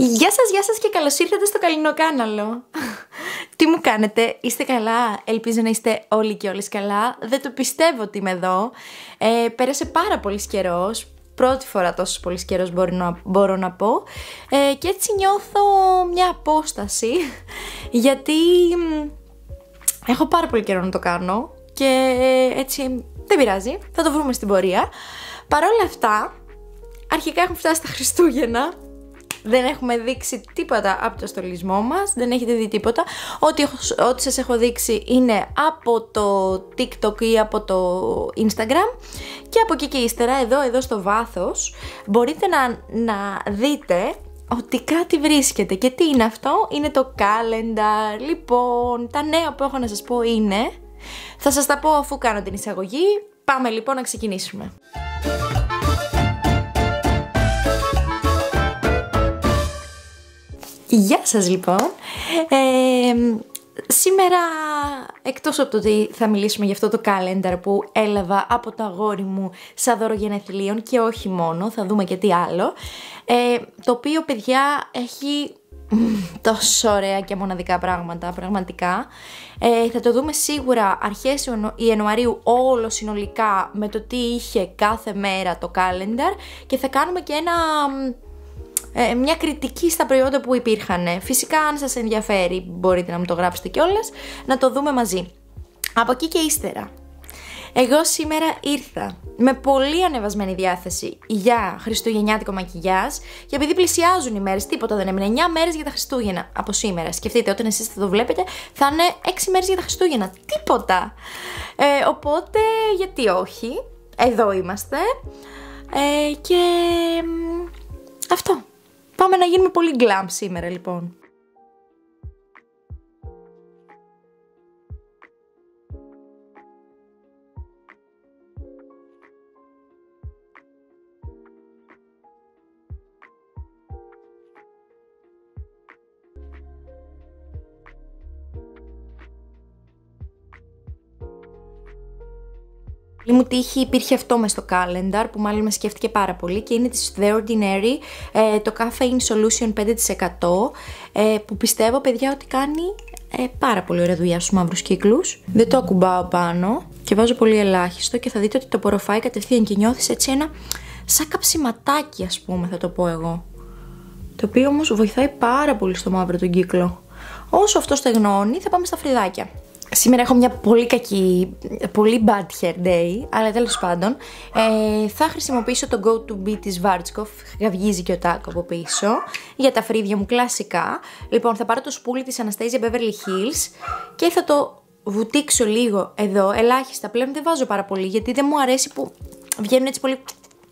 Γεια σας, γεια σας και καλώς ήρθατε στο Καλλινό Κάναλο. Τι μου κάνετε, είστε καλά, ελπίζω να είστε όλοι και όλες καλά. Δεν το πιστεύω ότι είμαι εδώ. Ε, πέρασε πάρα πολύς καιρός. Πρώτη φορά τόσος πολύς καιρός μπορώ να, μπορώ να πω. Ε, και έτσι νιώθω μια απόσταση. Γιατί έχω πάρα πολύ καιρό να το κάνω. Και έτσι δεν πειράζει, θα το βρούμε στην πορεία. Παρ' όλα αυτά, αρχικά έχουν φτάσει τα Χριστούγεννα δεν έχουμε δείξει τίποτα από το στολισμό μας, δεν έχετε δει τίποτα. Ό,τι, ό,τι σας έχω δείξει είναι από το TikTok ή από το Instagram και από εκεί και ύστερα, εδώ, εδώ στο βάθος, μπορείτε να, να δείτε ότι κάτι βρίσκεται. Και τι είναι αυτό, είναι το calendar. Λοιπόν, τα νέα που έχω να σας πω είναι... Θα σας τα πω αφού κάνω την εισαγωγή. Πάμε λοιπόν να ξεκινήσουμε. Γεια σας λοιπόν. Ε, σήμερα, εκτός από το ότι θα μιλήσουμε για αυτό το calendar που έλαβα από το αγόρι μου σαν δώρο γενεθλίων και όχι μόνο, θα δούμε και τι άλλο, ε, το οποίο παιδιά έχει τόσο ωραία και μοναδικά πράγματα, πραγματικά. Ε, θα το δούμε σίγουρα αρχές Ιανουαρίου όλο συνολικά με το τι είχε κάθε μέρα το calendar και θα κάνουμε και ένα ε, μια κριτική στα προϊόντα που υπήρχαν. Φυσικά αν σας ενδιαφέρει μπορείτε να μου το γράψετε κιόλας, να το δούμε μαζί. Από εκεί και ύστερα. Εγώ σήμερα ήρθα με πολύ ανεβασμένη διάθεση για χριστουγεννιάτικο μακιγιάζ και επειδή πλησιάζουν οι μέρες, τίποτα δεν έμεινε, 9 μέρες για τα Χριστούγεννα από σήμερα. Σκεφτείτε, όταν εσείς θα το βλέπετε, θα είναι 6 μέρες για τα Χριστούγεννα. Τίποτα. Ε, οπότε, γιατί όχι, εδώ είμαστε. Ε, και αυτό. Πάμε να γίνουμε πολύ glam σήμερα λοιπόν. Μου τύχη υπήρχε αυτό μες στο calendar που μάλλον με σκέφτηκε πάρα πολύ και είναι της The Ordinary ε, το Caffeine Solution 5% ε, που πιστεύω παιδιά ότι κάνει ε, πάρα πολύ ωραία δουλειά στους μαύρους κύκλους. Δεν το ακουμπάω πάνω και βάζω πολύ ελάχιστο και θα δείτε ότι το απορροφάει κατευθείαν και νιώθεις έτσι ένα σαν καψιματάκι ας πούμε θα το πω εγώ. Το οποίο όμως βοηθάει πάρα πολύ στο μαύρο τον κύκλο. Όσο αυτό στεγνώνει θα πάμε στα φρυδάκια. Σήμερα έχω μια πολύ κακή, πολύ bad hair day, αλλά τέλος πάντων ε, θα χρησιμοποιήσω το go to be της Βάρτσκοφ, γαυγίζει και ο τάκο από πίσω, για τα φρύδια μου κλασικά. Λοιπόν, θα πάρω το σπούλι της Anastasia Beverly Hills και θα το βουτήξω λίγο εδώ, ελάχιστα πλέον δεν βάζω πάρα πολύ, γιατί δεν μου αρέσει που βγαίνουν έτσι πολύ...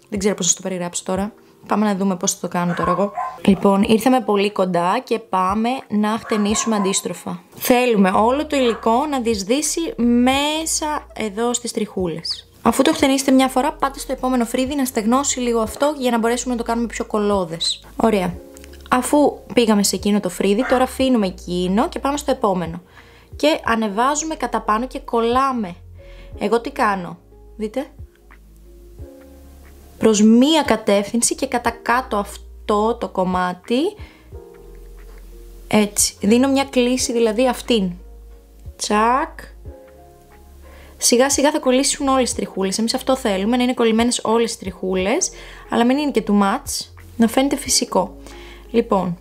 Δεν ξέρω πώς θα το περιγράψω τώρα. Πάμε να δούμε πώς θα το κάνω τώρα εγώ. Λοιπόν, ήρθαμε πολύ κοντά και πάμε να χτενίσουμε αντίστροφα. Θέλουμε όλο το υλικό να δυσδύσει μέσα εδώ στις τριχούλες. Αφού το χτενίσετε μια φορά, πάτε στο επόμενο φρύδι να στεγνώσει λίγο αυτό για να μπορέσουμε να το κάνουμε πιο κολόδες. Ωραία. Αφού πήγαμε σε εκείνο το φρύδι, τώρα αφήνουμε εκείνο και πάμε στο επόμενο. Και ανεβάζουμε κατά πάνω και κολλάμε. Εγώ τι κάνω, δείτε, προς μία κατεύθυνση και κατά κάτω αυτό το κομμάτι έτσι, δίνω μια κλίση δηλαδή αυτήν. Τσακ. Σιγά σιγά θα κολλήσουν όλες τις τριχούλες εμείς αυτό θέλουμε να είναι κολλημένες όλες τις τριχούλες αλλά μην είναι και too much να φαίνεται φυσικό. Λοιπόν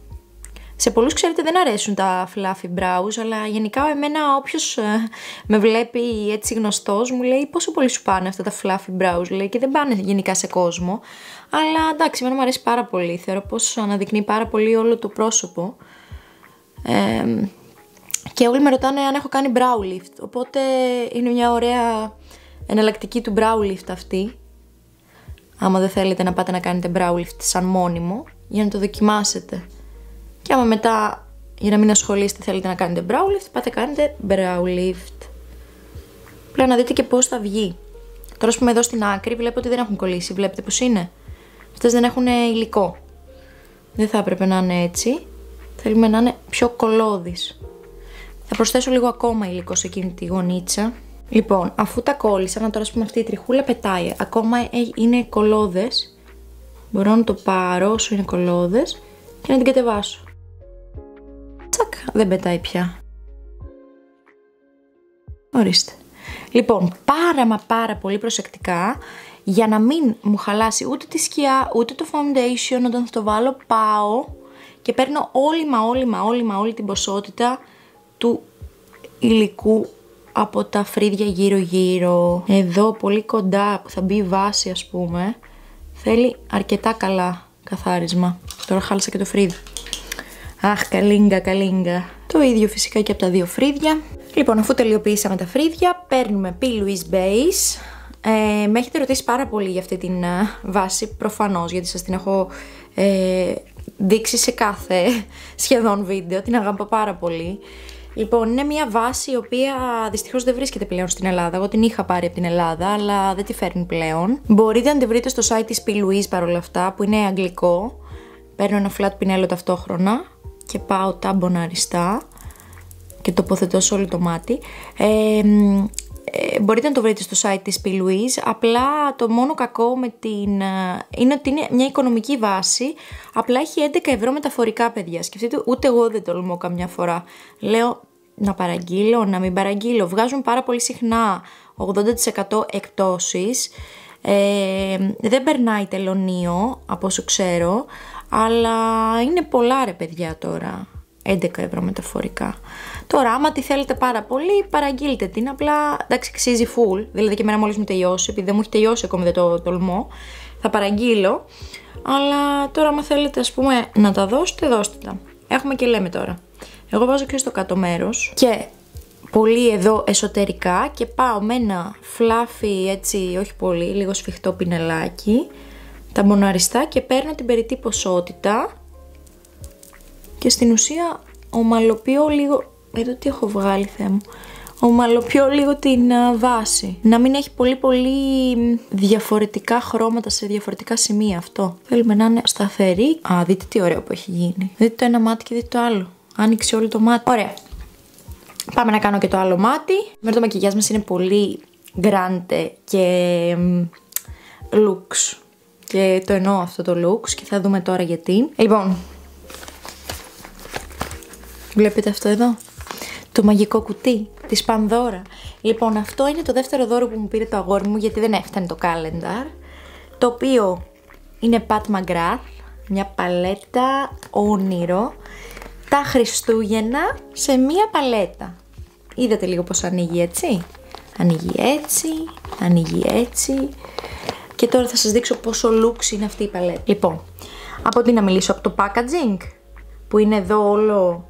σε πολλούς ξέρετε δεν αρέσουν τα fluffy brows, αλλά γενικά εμένα όποιος ε, με βλέπει έτσι γνωστός μου λέει πόσο πολύ σου πάνε αυτά τα fluffy brows, λέει και δεν πάνε γενικά σε κόσμο. Αλλά εντάξει, εμένα μου αρέσει πάρα πολύ, θεωρώ πως αναδεικνύει πάρα πολύ όλο το πρόσωπο. και όλοι με ρωτάνε αν έχω κάνει brow lift, οπότε είναι μια ωραία εναλλακτική του brow lift αυτή. Άμα δεν θέλετε να πάτε να κάνετε brow lift σαν μόνιμο, για να το δοκιμάσετε. Και άμα μετά για να μην ασχολείστε θέλετε να κάνετε brow lift, πάτε κάνετε brow lift. Πλέον να δείτε και πώς θα βγει. Τώρα ας πούμε εδώ στην άκρη βλέπω ότι δεν έχουν κολλήσει, βλέπετε πώς είναι. Αυτές δεν έχουν υλικό. Δεν θα έπρεπε να είναι έτσι. Θέλουμε να είναι πιο κολόδης. Θα προσθέσω λίγο ακόμα υλικό σε εκείνη τη γωνίτσα. Λοιπόν, αφού τα κόλλησα, να τώρα ας πούμε αυτή η τριχούλα πετάει. Ακόμα είναι κολόδες. Μπορώ να το πάρω όσο είναι κολόδες και να την κατεβάσω. Τσακ, δεν πετάει πια. Ορίστε. Λοιπόν, πάρα μα πάρα πολύ προσεκτικά για να μην μου χαλάσει ούτε τη σκιά ούτε το foundation όταν θα το βάλω πάω και παίρνω όλη μα όλη μα όλη μα όλη την ποσότητα του υλικού από τα φρύδια γύρω γύρω. Εδώ πολύ κοντά που θα μπει η βάση ας πούμε θέλει αρκετά καλά καθάρισμα. Τώρα χάλασα και το φρύδι. Αχ, καλίγκα, καλίγκα. Το ίδιο φυσικά και από τα δύο φρύδια. Λοιπόν, αφού τελειοποιήσαμε τα φρύδια, παίρνουμε P. Louise Base. Ε, με έχετε ρωτήσει πάρα πολύ για αυτή την ε, βάση, προφανώς, γιατί σας την έχω ε, δείξει σε κάθε σχεδόν βίντεο, την αγαπώ πάρα πολύ. Λοιπόν, είναι μια βάση η οποία δυστυχώς δεν βρίσκεται πλέον στην Ελλάδα. Εγώ την είχα πάρει από την Ελλάδα, αλλά δεν τη φέρνει πλέον. Μπορείτε να τη βρείτε στο site της P. Louise παρόλα αυτά, που είναι αγγλικό. Παίρνω ένα flat πινέλο ταυτόχρονα και πάω τάμπον αριστά και τοποθετώ σε όλο το μάτι. Ε, ε, μπορείτε να το βρείτε στο site της P. Louise, απλά το μόνο κακό με την... Ε, είναι ότι είναι μια οικονομική βάση, απλά έχει 11 ευρώ μεταφορικά παιδιά. Σκεφτείτε, ούτε εγώ δεν τολμώ καμιά φορά. Λέω να παραγγείλω, να μην παραγγείλω. Βγάζουν πάρα πολύ συχνά 80% εκπτώσεις. Ε, δεν περνάει τελωνίο από όσο ξέρω, αλλά είναι πολλά ρε παιδιά τώρα. 11 ευρώ μεταφορικά. Τώρα, άμα τη θέλετε πάρα πολύ, παραγγείλτε την. Απλά εντάξει, αξίζει full. Δηλαδή και εμένα μόλις μου τελειώσει, επειδή δεν μου έχει τελειώσει ακόμη, δεν το τολμώ. Θα παραγγείλω. Αλλά τώρα, άμα θέλετε, ας πούμε, να τα δώσετε, δώστε τα. Έχουμε και λέμε τώρα. Εγώ βάζω και στο κάτω μέρος και πολύ εδώ εσωτερικά και πάω με ένα φλάφι έτσι, όχι πολύ, λίγο σφιχτό πινελάκι, τα μοναριστά και παίρνω την περιττή ποσότητα και στην ουσία ομαλοποιώ λίγο, εδώ τι έχω βγάλει θέμα μου, ομαλοποιώ λίγο την βάση. Να μην έχει πολύ πολύ διαφορετικά χρώματα σε διαφορετικά σημεία αυτό. Θέλουμε να είναι σταθερή. Α, δείτε τι ωραίο που έχει γίνει. Δείτε το ένα μάτι και δείτε το άλλο. Άνοιξε όλο το μάτι. Ωραία. Πάμε να κάνω και το άλλο μάτι. Με το μακιγιάζ μας είναι πολύ grande και looks. Και το εννοώ αυτό το looks και θα δούμε τώρα γιατί. Λοιπόν, Βλέπετε αυτό εδώ; Το μαγικό κουτί της Πανδώρα. Λοιπόν, αυτό είναι το δεύτερο δώρο που μου πήρε το αγόρι μου γιατί δεν έφτανε το calendar. Το οποίο είναι Pat McGrath, μια παλέτα όνειρο. Τα Χριστούγεννα σε μια παλέτα. Είδατε λίγο πως ανοίγει έτσι; Ανοίγει έτσι, ανοίγει έτσι. Και τώρα θα σας δείξω πόσο looks είναι αυτή η παλέτα. Λοιπόν, από τι να μιλήσω, από το packaging που είναι εδώ όλο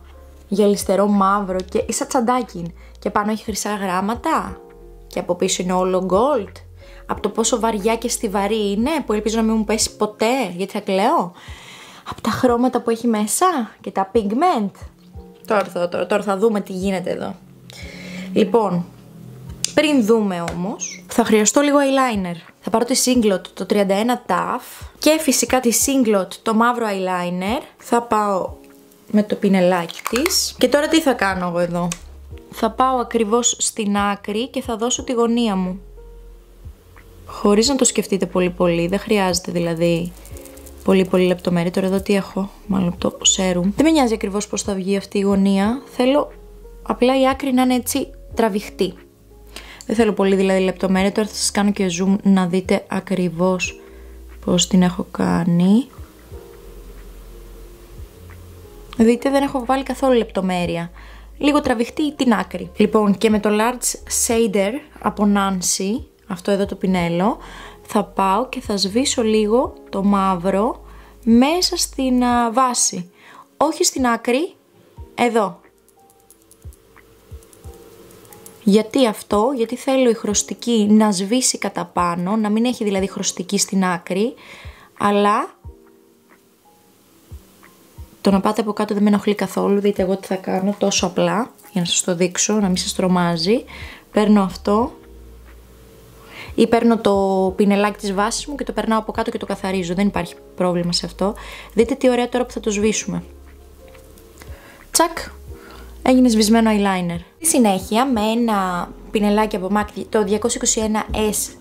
γυαλιστερό μαύρο και σαν τσαντάκι και πάνω έχει χρυσά γράμματα και από πίσω είναι όλο gold. Από το πόσο βαριά και στιβαρή είναι που ελπίζω να μην μου πέσει ποτέ γιατί θα κλαίω. Από τα χρώματα που έχει μέσα και τα pigment. Τώρα, τώρα, τώρα θα δούμε τι γίνεται εδώ. Λοιπόν πριν δούμε όμως θα χρειαστώ λίγο eyeliner θα πάρω τη Singlot το 31 TAF και φυσικά τη Singlot το μαύρο eyeliner θα πάω με το πινελάκι της. Και τώρα τι θα κάνω εγώ εδώ; Θα πάω ακριβώς στην άκρη και θα δώσω τη γωνία μου. Χωρίς να το σκεφτείτε πολύ πολύ, δεν χρειάζεται δηλαδή πολύ πολύ λεπτομέρεια. Τώρα εδώ τι έχω, μάλλον το serum. Δεν με νοιάζει ακριβώς πώς θα βγει αυτή η γωνία. Θέλω απλά η άκρη να είναι έτσι τραβηχτή. Δεν θέλω πολύ δηλαδή λεπτομέρεια. Τώρα θα σας κάνω και zoom να δείτε ακριβώς πώς την έχω κάνει. Δείτε δεν έχω βάλει καθόλου λεπτομέρεια. Λίγο τραβηχτή την άκρη. Λοιπόν και με το Large Shader από Nancy, αυτό εδώ το πινέλο, θα πάω και θα σβήσω λίγο το μαύρο μέσα στην βάση. Όχι στην άκρη, εδώ. Γιατί αυτό, γιατί θέλω η χρωστική να σβήσει κατά πάνω, να μην έχει δηλαδή χρωστική στην άκρη, αλλά το να πάτε από κάτω δεν με ενοχλεί καθόλου, δείτε εγώ τι θα κάνω τόσο απλά, για να σας το δείξω, να μην σας τρομάζει. Παίρνω αυτό ή παίρνω το πινελάκι της βάσης μου και το περνάω από κάτω και το καθαρίζω, δεν υπάρχει πρόβλημα σε αυτό. Δείτε τι ωραία τώρα που θα το σβήσουμε. Τσακ, έγινε σβησμένο eyeliner. Στη συνέχεια με ένα πινελάκι από MAC, το 221S, ες,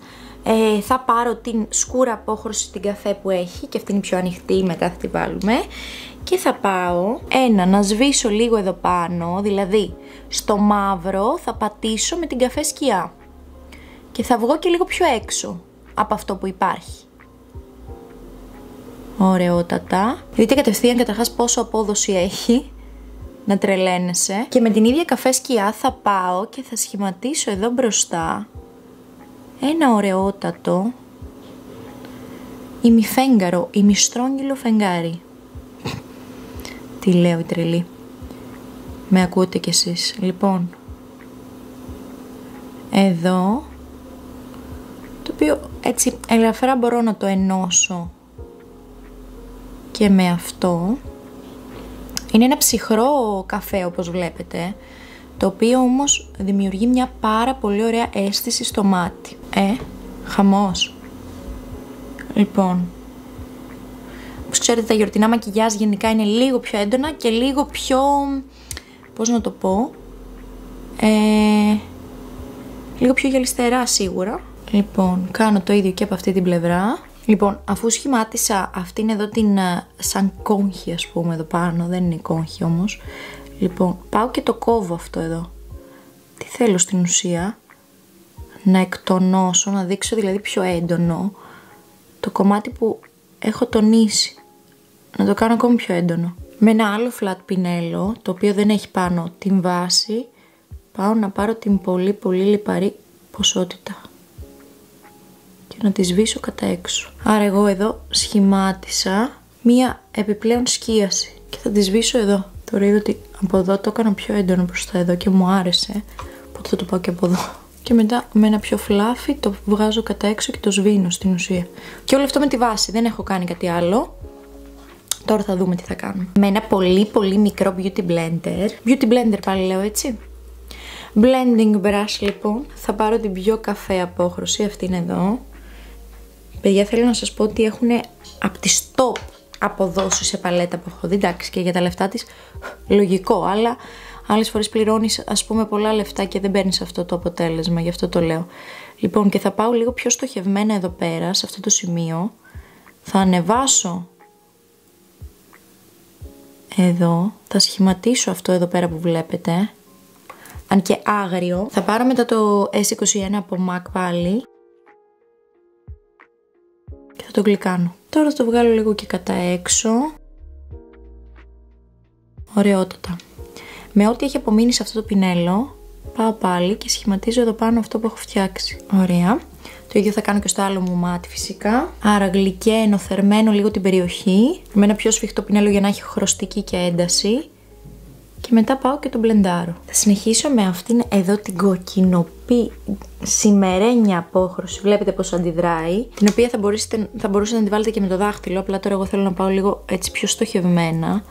θα πάρω την σκούρα απόχρωση την καφέ που έχει και αυτή είναι πιο ανοιχτή, μετά θα τη βάλουμε Και θα πάω ένα να σβήσω λίγο εδώ πάνω, δηλαδή στο μαύρο θα πατήσω με την καφέ σκιά. Και θα βγω και λίγο πιο έξω από αυτό που υπάρχει. Ωραιότατα. Δείτε κατευθείαν καταρχάς πόσο απόδοση έχει να τρελαίνεσαι. Και με την ίδια καφέ σκιά θα πάω και θα σχηματίσω εδώ μπροστά ένα ωραιότατο ημιφέγγαρο, ημιστρόγγυλο φεγγάρι. Τι λέω η τρελή. Με ακούτε κι εσείς. Λοιπόν, εδώ, το οποίο έτσι ελαφρά μπορώ να το ενώσω και με αυτό. Είναι ένα ψυχρό καφέ όπως βλέπετε, το οποίο όμως δημιουργεί μια πάρα πολύ ωραία αίσθηση στο μάτι. Ε, χαμός. Λοιπόν, όπως ξέρετε τα γιορτινά μακιγιάζ γενικά είναι λίγο πιο έντονα και λίγο πιο, πώς να το πω, ε, λίγο πιο γυαλιστερά σίγουρα. Λοιπόν, κάνω το ίδιο και από αυτή την πλευρά. Λοιπόν, αφού σχημάτισα αυτήν εδώ την ε, σαν κόγχη ας πούμε εδώ πάνω, δεν είναι κόγχη όμως. Λοιπόν, πάω και το κόβω αυτό εδώ. Τι θέλω στην ουσία, να εκτονώσω, να δείξω δηλαδή πιο έντονο το κομμάτι που έχω τονίσει. Να το κάνω ακόμη πιο έντονο. Με ένα άλλο flat πινέλο, το οποίο δεν έχει πάνω την βάση, πάω να πάρω την πολύ πολύ λιπαρή ποσότητα και να τη σβήσω κατά έξω. Άρα εγώ εδώ σχημάτισα μία επιπλέον σκίαση και θα τη σβήσω εδώ. Τώρα είδα ότι από εδώ το έκανα πιο έντονο προς τα εδώ και μου άρεσε, οπότε θα το πάω και από εδώ. Και μετά με ένα πιο φλάφι το βγάζω κατά έξω και το σβήνω στην ουσία. Και όλο αυτό με τη βάση, δεν έχω κάνει κάτι άλλο. Τώρα θα δούμε τι θα κάνουμε. Με ένα πολύ πολύ μικρό beauty blender. Beauty blender πάλι λέω έτσι. Blending brush λοιπόν. Θα πάρω την πιο καφέ απόχρωση, αυτή είναι εδώ. Παιδιά θέλω να σας πω ότι έχουν από τη stop αποδόσεις σε παλέτα που έχω δει. Εντάξει και για τα λεφτά της λογικό, αλλά άλλες φορές πληρώνεις ας πούμε πολλά λεφτά και δεν παίρνεις αυτό το αποτέλεσμα, γι' αυτό το λέω. Λοιπόν και θα πάω λίγο πιο στοχευμένα εδώ πέρα, σε αυτό το σημείο. Θα ανεβάσω εδώ, θα σχηματίσω αυτό εδώ πέρα που βλέπετε. Αν και άγριο. Θα πάρω μετά το S21 από MAC πάλι το γλυκάνω. Τώρα θα το βγάλω λίγο και κατά έξω. Ωραιότατα. Με ό,τι έχει απομείνει σε αυτό το πινέλο, πάω πάλι και σχηματίζω εδώ πάνω αυτό που έχω φτιάξει. Ωραία. Το ίδιο θα κάνω και στο άλλο μου μάτι φυσικά. Άρα γλυκαίνω, θερμαίνω λίγο την περιοχή. Με ένα πιο σφιχτό πινέλο για να έχει χρωστική και ένταση και μετά πάω και τον μπλεντάρω. Θα συνεχίσω με αυτήν εδώ την κοκκινοπή σημερένια απόχρωση. Βλέπετε πως αντιδράει. Την οποία θα, μπορούσατε, θα μπορούσατε να τη βάλετε και με το δάχτυλο. Απλά τώρα εγώ θέλω να πάω λίγο έτσι πιο στοχευμένα.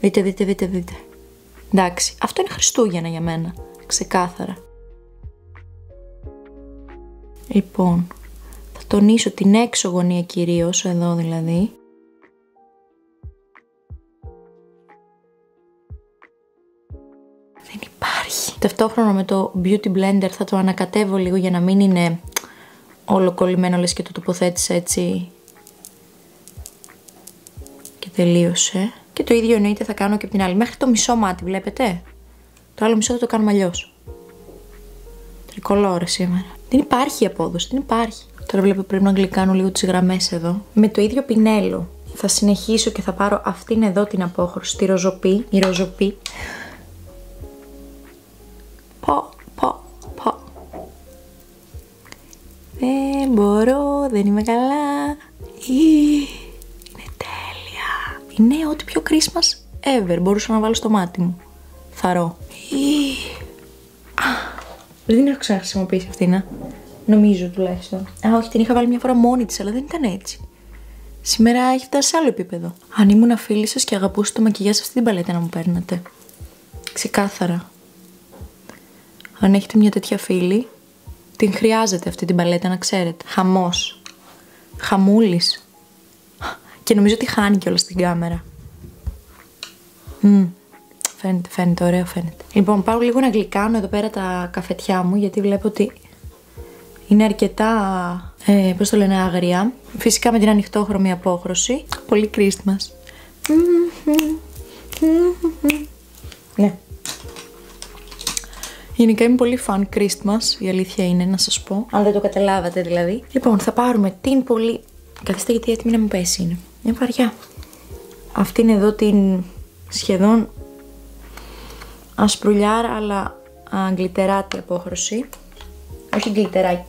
Δείτε, δείτε, δείτε, δείτε. Εντάξει, αυτό είναι Χριστούγεννα για μένα. Ξεκάθαρα. Λοιπόν, θα τονίσω την έξω γωνία κυρίως, εδώ δηλαδή. Ταυτόχρονα με το Beauty Blender θα το ανακατεύω λίγο για να μην είναι όλο κολλημένο λες και το τοποθέτησα έτσι και τελείωσε. Και το ίδιο εννοείται θα κάνω και από την άλλη. Μέχρι το μισό μάτι βλέπετε; Το άλλο μισό θα το κάνουμε αλλιώς. Τρικολόρε σήμερα. Δεν υπάρχει απόδοση, δεν υπάρχει. Τώρα βλέπω πρέπει να γλυκάνω λίγο τις γραμμές εδώ. Με το ίδιο πινέλο θα συνεχίσω και θα πάρω αυτήν εδώ την απόχρωση, τη ροζοπή, η ροζοπή. Δεν μπορώ, δεν είμαι καλά. Είναι τέλεια. Είναι ό,τι πιο Christmas ever μπορούσα να βάλω στο μάτι μου. Θαρώ. Δεν την έχω ξαναχρησιμοποιήσει αυτή, να. Νομίζω τουλάχιστον. Α, όχι, την είχα βάλει μια φορά μόνη της, αλλά δεν ήταν έτσι. Σήμερα έχει φτάσει σε άλλο επίπεδο. Αν ήμουν φίλη σας και αγαπούσα το μακιγιά σε αυτή την παλέτα να μου παίρνατε. Ξεκάθαρα. Αν έχετε μια τέτοια φίλη, την χρειάζεται αυτή την παλέτα να ξέρετε. Χαμός. Χαμούλης. Και νομίζω ότι χάνει κιόλας στην κάμερα. Mm. Φαίνεται, φαίνεται, ωραίο φαίνεται. Λοιπόν, πάω λίγο να γλυκάνω εδώ πέρα τα καφετιά μου, γιατί βλέπω ότι είναι αρκετά, ε, πώς το λένε, άγρια. Φυσικά με την ανοιχτόχρωμη απόχρωση. Πολύ Christmas. Ναι. Γενικά είμαι πολύ fan Christmas, η αλήθεια είναι να σας πω. Αν δεν το καταλάβατε δηλαδή. Λοιπόν, θα πάρουμε την πολύ... Καθίστε γιατί έτοιμη να μου πέσει είναι. Είναι βαριά. Αυτή είναι εδώ την σχεδόν ασπρουλιάρα αλλά αγγλιτεράτη απόχρωση. Όχι γκλιτεράκι.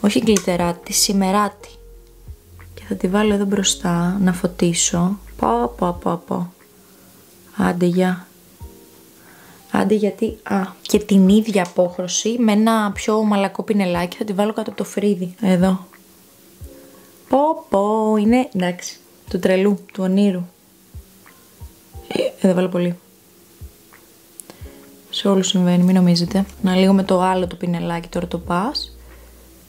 Όχι γκλιτεράτη, σημεράτη. Και θα τη βάλω εδώ μπροστά να φωτίσω. Πω, πω, πω, πω. Άντε, για. Άντε γιατί, α, και την ίδια απόχρωση με ένα πιο μαλακό πινελάκι θα τη βάλω κάτω από το φρύδι. Εδώ. Πω πω, είναι εντάξει, του τρελού, του ονείρου. Ε, εδώ βάλω πολύ. Σε όλους συμβαίνει, μην νομίζετε. Να λίγο με το άλλο το πινελάκι τώρα το πας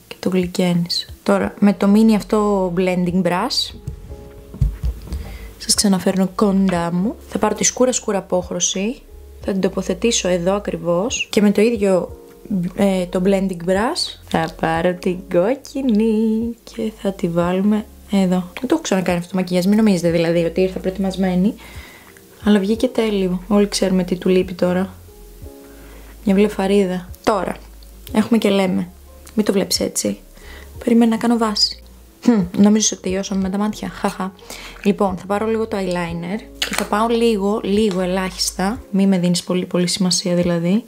και το γλυκένεις. Τώρα με το mini αυτό blending brush σας ξαναφέρνω κοντά μου. Θα πάρω τη σκούρα σκούρα απόχρωση θα την τοποθετήσω εδώ ακριβώς και με το ίδιο ε, το blending brush θα πάρω την κόκκινη και θα τη βάλουμε εδώ. Δεν το έχω ξανακάνει αυτό το μακιγιάζ, μην νομίζετε δηλαδή ότι ήρθα προετοιμασμένη. Αλλά βγήκε τέλειο. Όλοι ξέρουμε τι του λείπει τώρα. Μια βλεφαρίδα. Τώρα, έχουμε και λέμε. Μην το βλέπεις έτσι. Περίμενα να κάνω βάση. Hm, νομίζω ότι τελειώσαμε με τα μάτια. Χαχα. Λοιπόν, θα πάρω λίγο το eyeliner και θα πάω λίγο, λίγο ελάχιστα. Μη με δίνεις πολύ πολύ σημασία δηλαδή.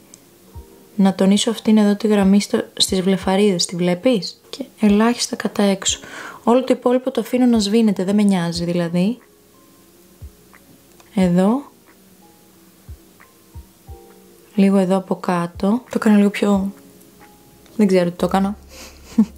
Να τονίσω αυτήν εδώ τη γραμμή στο, στις βλεφαρίδες, τη βλέπεις; Και ελάχιστα κατά έξω. Όλο το υπόλοιπο το αφήνω να σβήνεται, δεν με νοιάζει δηλαδή. Εδώ. Λίγο εδώ από κάτω. Το έκανα λίγο πιο... Δεν ξέρω τι το έκανα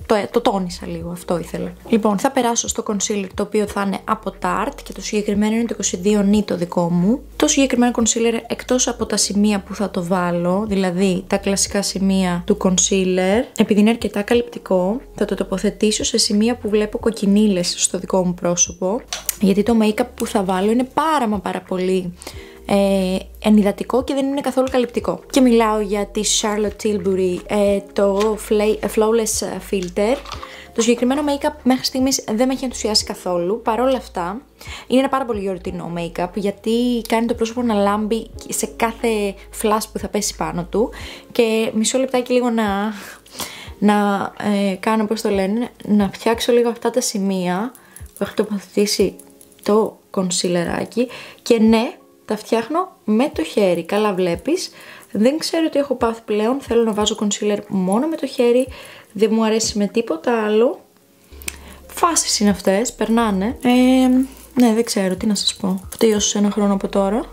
το, το τόνισα λίγο, αυτό ήθελα. Λοιπόν, θα περάσω στο concealer το οποίο θα είναι από Tarte και το συγκεκριμένο είναι το 22 νι το δικό μου. Το συγκεκριμένο concealer εκτός από τα σημεία που θα το βάλω, δηλαδή τα κλασικά σημεία του concealer, επειδή είναι αρκετά καλυπτικό, θα το τοποθετήσω σε σημεία που βλέπω κοκκινίλες στο δικό μου πρόσωπο, γιατί το make-up που θα βάλω είναι πάρα μα πάρα πολύ ε, ενυδατικό και δεν είναι καθόλου καλυπτικό. Και μιλάω για τη Charlotte Tilbury, ε, το Flawless Filter. Το συγκεκριμένο make-up μέχρι στιγμής δεν με έχει ενθουσιάσει καθόλου. Παρ' όλα αυτά, είναι ένα πάρα πολύ γιορτινό make-up γιατί κάνει το πρόσωπο να λάμπει σε κάθε flash που θα πέσει πάνω του. Και μισό λεπτάκι λίγο να, να ε, κάνω, πώς το λένε, να φτιάξω λίγο αυτά τα σημεία που έχω τοποθετήσει το κονσίλεράκι και ναι, τα φτιάχνω με το χέρι. Καλά βλέπεις. Δεν ξέρω τι έχω πάθει πλέον. Θέλω να βάζω concealer μόνο με το χέρι. Δεν μου αρέσει με τίποτα άλλο. Φάσεις είναι αυτές, περνάνε. Ε, ναι, δεν ξέρω τι να σας πω. Τελειώσω ένα χρόνο από τώρα.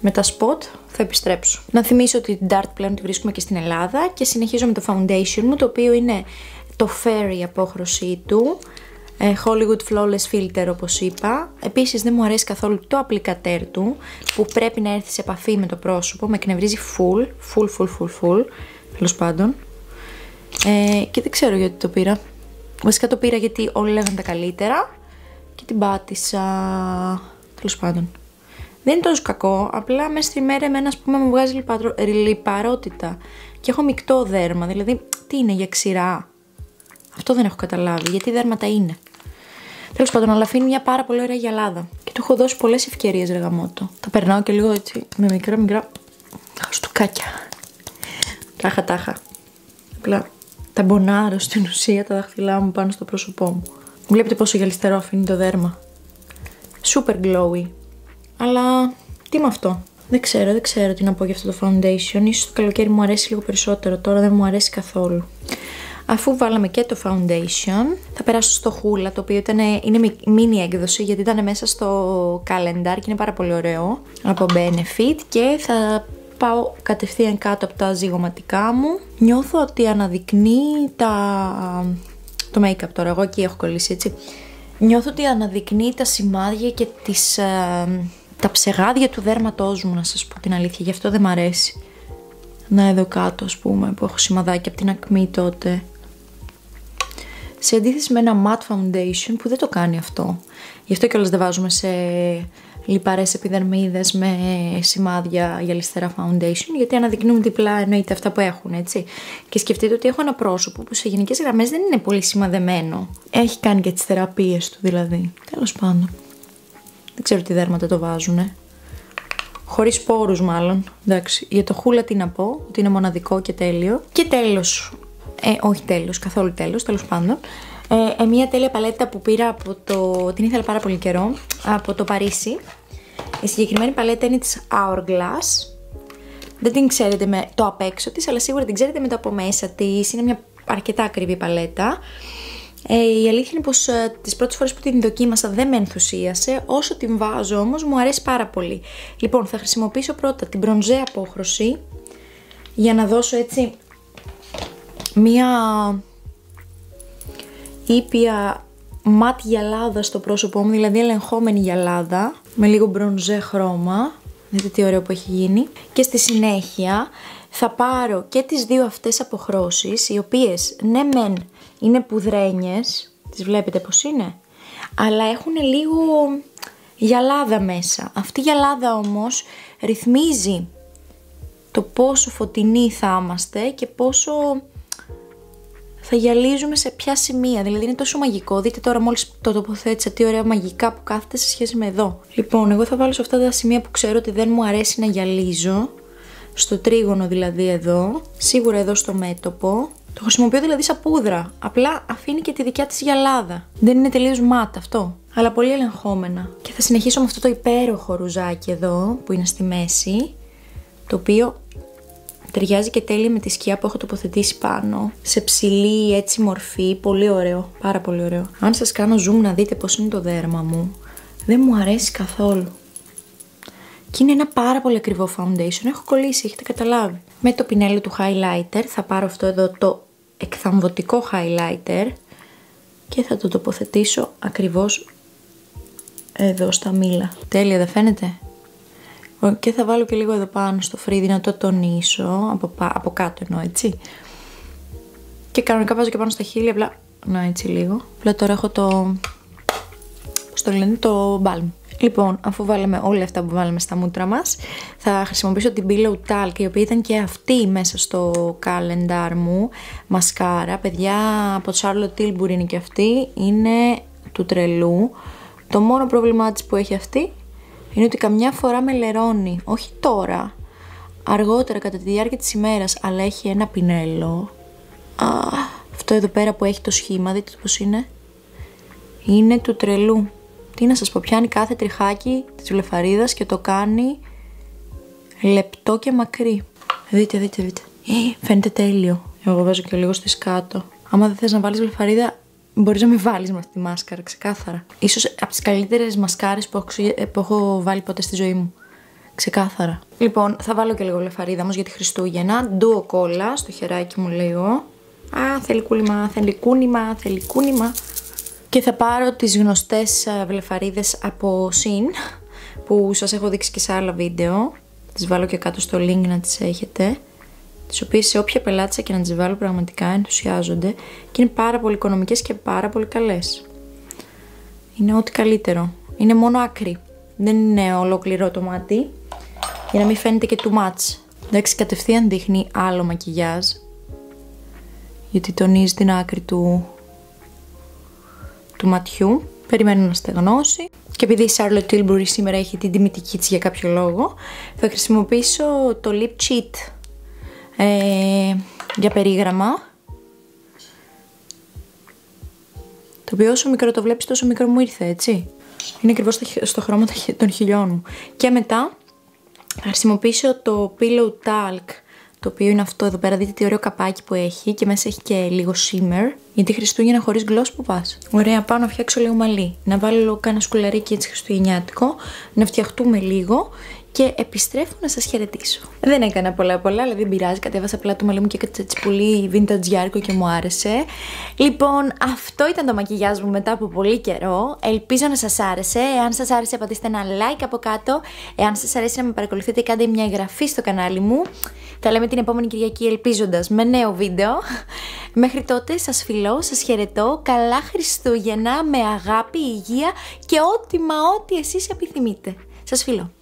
Με τα spot θα επιστρέψω. Να θυμίσω ότι την Dart πλέον τη βρίσκουμε και στην Ελλάδα και συνεχίζω με το foundation μου, το οποίο είναι το fairy απόχρωσή του. Ε, Hollywood Flawless Filter όπως είπα. Επίσης δεν μου αρέσει καθόλου το απλικατέρ του που πρέπει να έρθει σε επαφή με το πρόσωπο. Με εκνευρίζει full, full, full, full, full. Τέλος πάντων. Ε, και δεν ξέρω γιατί το πήρα. Βασικά το πήρα γιατί όλοι λέγανε τα καλύτερα και την πάτησα. Τέλος πάντων. Δεν είναι τόσο κακό, απλά μέσα στη μέρα εμένα ας πούμε μου βγάζει λιπαρότητα και έχω μεικτό δέρμα, δηλαδή τι είναι για ξηρά; Αυτό δεν έχω καταλάβει, γιατί δέρματα είναι; Τέλος πάντων, αλλά αφήνει μια πάρα πολύ ωραία γυαλάδα. Και του έχω δώσει πολλές ευκαιρίες ρε γαμότο. Τα περνάω και λίγο έτσι με μικρά μικρά χαστούκάκια. Τάχα τάχα. Απλά τα μπονάρω στην ουσία τα δάχτυλά μου πάνω στο πρόσωπό μου. Βλέπετε πόσο γυαλιστερό αφήνει το δέρμα. Super glowy. Αλλά τι με αυτό; Δεν ξέρω, δεν ξέρω τι να πω για αυτό το foundation. Ίσως το καλοκαίρι μου αρέσει λίγο περισσότερο. Τώρα δεν μου αρέσει καθόλου. Αφού βάλαμε και το foundation, θα περάσω στο Hula, το οποίο ήταν, είναι mini έκδοση γιατί ήταν μέσα στο calendar και είναι πάρα πολύ ωραίο από Benefit και θα πάω κατευθείαν κάτω από τα ζυγωματικά μου. Νιώθω ότι αναδεικνύει τα... το make-up τώρα, εγώ εκεί έχω κολλήσει έτσι. Νιώθω ότι αναδεικνύει τα σημάδια και τις, ε, τα ψεγάδια του δέρματός μου, να σας πω την αλήθεια, γι' αυτό δεν μ' αρέσει. Να εδώ κάτω, ας πούμε, που έχω σημαδάκι από την ακμή τότε σε αντίθεση με ένα matte foundation που δεν το κάνει αυτό. Γι' αυτό κιόλας δεν βάζουμε σε λιπαρές επιδερμίδες με σημάδια για λιστερά foundation, γιατί αναδεικνύουν διπλά εννοείται αυτά που έχουν, έτσι. Και σκεφτείτε ότι έχω ένα πρόσωπο που σε γενικές γραμμές δεν είναι πολύ σημαδεμένο. Έχει κάνει και τις θεραπείες του δηλαδή. Τέλος πάντων. Δεν ξέρω τι δέρματα το βάζουνε. Χωρίς σπόρου, μάλλον. Εντάξει, για το χούλα τι να πω, ότι είναι μοναδικό και τέλειο. Και τέλος. Ε, όχι τέλος, καθόλου τέλος, τέλος πάντων. Ε, ε, μια τέλεια παλέτα που πήρα από το. την ήθελα πάρα πολύ καιρό. Από το Παρίσι. Η συγκεκριμένη παλέτα είναι της Hourglass. Δεν την ξέρετε με το απ' έξω της, αλλά σίγουρα την ξέρετε με το από μέσα της. Είναι μια αρκετά ακριβή παλέτα. Ε, η αλήθεια είναι πως ε, τις πρώτες φορές που την δοκίμασα δεν με ενθουσίασε, όσο την βάζω όμως μου αρέσει πάρα πολύ. Λοιπόν, θα χρησιμοποιήσω πρώτα την μπρονζέ απόχρωση για να δώσω έτσι μία ήπια ματ γυαλάδα στο πρόσωπό μου, δηλαδή ελεγχόμενη γυαλάδα με λίγο μπρονζέ χρώμα. Δείτε τι ωραίο που έχει γίνει. Και στη συνέχεια θα πάρω και τις δύο αυτές αποχρώσεις, οι οποίες ναι μεν είναι πουδρένιες, τις βλέπετε πως είναι, αλλά έχουν λίγο γυαλάδα μέσα. Αυτή η γυαλάδα όμως ρυθμίζει το πόσο φωτεινοί θα είμαστε και πόσο θα γυαλίζουμε σε ποια σημεία. Δηλαδή είναι τόσο μαγικό. Δείτε τώρα μόλις το τοποθέτησα τι ωραία μαγικά που κάθεται σε σχέση με εδώ. Λοιπόν, εγώ θα βάλω σε αυτά τα σημεία που ξέρω ότι δεν μου αρέσει να γυαλίζω. Στο τρίγωνο δηλαδή εδώ. Σίγουρα εδώ στο μέτωπο. Το χρησιμοποιώ δηλαδή σαν πούδρα. Απλά αφήνει και τη δικιά της γυαλάδα. Δεν είναι τελείως μάτ αυτό. Αλλά πολύ ελεγχόμενα. Και θα συνεχίσω με αυτό το υπέροχο ρουζάκι εδώ που είναι στη μέση. Το οποίο Ταιριάζει και τέλεια με τη σκιά που έχω τοποθετήσει πάνω. Σε ψηλή έτσι μορφή. Πολύ ωραίο. Πάρα πολύ ωραίο. Αν σας κάνω zoom να δείτε πώς είναι το δέρμα μου, δεν μου αρέσει καθόλου. Και είναι ένα πάρα πολύ ακριβό foundation. Έχω κολλήσει, έχετε καταλάβει. Με το πινέλο του highlighter θα πάρω αυτό εδώ το εκθαμβωτικό highlighter και θα το τοποθετήσω ακριβώς εδώ στα μήλα. Τέλεια, δεν φαίνεται; Και θα βάλω και λίγο εδώ πάνω στο φρύδι να το τονίσω, από, από κάτω εννοώ έτσι. Και κανονικά βάζω και πάνω στα χείλη, απλά, να έτσι λίγο. Απλά τώρα έχω το, πώς το λένε, το balm. Λοιπόν, αφού βάλαμε όλα αυτά που βάλαμε στα μούτρα μας, θα χρησιμοποιήσω την Pillow Talk, η οποία ήταν και αυτή μέσα στο calendar μου, μασκάρα. Παιδιά, από το Charlotte Tilbury είναι και αυτή, είναι του τρελού. Το μόνο πρόβλημά της που έχει αυτή είναι ότι καμιά φορά με λερώνει. Όχι τώρα, αργότερα κατά τη διάρκεια της ημέρας, αλλά έχει ένα πινέλο. Α, αυτό εδώ πέρα που έχει το σχήμα, δείτε πώς είναι. Είναι του τρελού. Τι να σας πω, πιάνει κάθε τριχάκι της βλεφαρίδας και το κάνει λεπτό και μακρύ. Δείτε, δείτε, δείτε. Ε, φαίνεται τέλειο. Εγώ βάζω και λίγο στη σκάτω. Άμα δεν θες να βάλεις βλεφαρίδα, Μπορείς να με βάλεις με αυτή τη μάσκαρα, ξεκάθαρα. σω από τις καλύτερες μασκάρες που, που έχω βάλει ποτέ στη ζωή μου. Ξεκάθαρα. Λοιπόν, θα βάλω και λίγο λεφαρίδα όμως για τη Χριστούγεννα. Ντουο κόλλα στο χεράκι μου λίγο. Α, θέλει κούνημα, θέλει κούνημα, θέλει κούνημα. Και θα πάρω τις γνωστές βλεφαρίδες από Sin που σας έχω δείξει και σε άλλα βίντεο. Τις βάλω και κάτω στο link να τις έχετε τις οποίες σε όποια πελάτησα και να τις βάλω πραγματικά ενθουσιάζονται και είναι πάρα πολύ οικονομικές και πάρα πολύ καλές. Είναι ό,τι καλύτερο. Είναι μόνο άκρη. Δεν είναι ολόκληρο το μάτι. Για να μην φαίνεται και too much. Εντάξει, κατευθείαν δείχνει άλλο μακιγιάζ. Γιατί τονίζει την άκρη του, του ματιού. Περιμένω να στεγνώσει. Και επειδή η Charlotte Tilbury σήμερα έχει την τιμητική της για κάποιο λόγο, θα χρησιμοποιήσω το Lip Cheat ε, για περίγραμμα. Το οποίο όσο μικρό το βλέπεις τόσο μικρό μου ήρθε, έτσι. Είναι ακριβώς στο χρώμα των χιλιών μου. Και μετά θα χρησιμοποιήσω το Pillow Talk, το οποίο είναι αυτό εδώ πέρα. Δείτε τι ωραίο καπάκι που έχει και μέσα έχει και λίγο shimmer. Γιατί Χριστούγεννα χωρίς γλώσσα που πας. Ωραία, πάω να φτιάξω λίγο μαλλί. Να βάλω κάνα σκουλαρίκι έτσι χριστουγεννιάτικο. Να φτιαχτούμε λίγο και επιστρέφω να σας χαιρετήσω. Δεν έκανα πολλά πολλά, αλλά δεν πειράζει. Κατέβασα απλά το μαλλί μου και έτσι πολύ vintage γιάρκο και μου άρεσε. Λοιπόν, αυτό ήταν το μακιγιάζ μου μετά από πολύ καιρό. Ελπίζω να σας άρεσε. Εάν σας άρεσε, πατήστε ένα like από κάτω. Εάν σας αρέσει να με παρακολουθείτε, κάντε μια εγγραφή στο κανάλι μου. Θα λέμε την επόμενη Κυριακή ελπίζοντας με νέο βίντεο. Μέχρι τότε σας φιλώ, σας χαιρετώ. Καλά Χριστούγεννα με αγάπη, υγεία και ό,τι μα ό,τι εσείς επιθυμείτε. Σας φιλώ.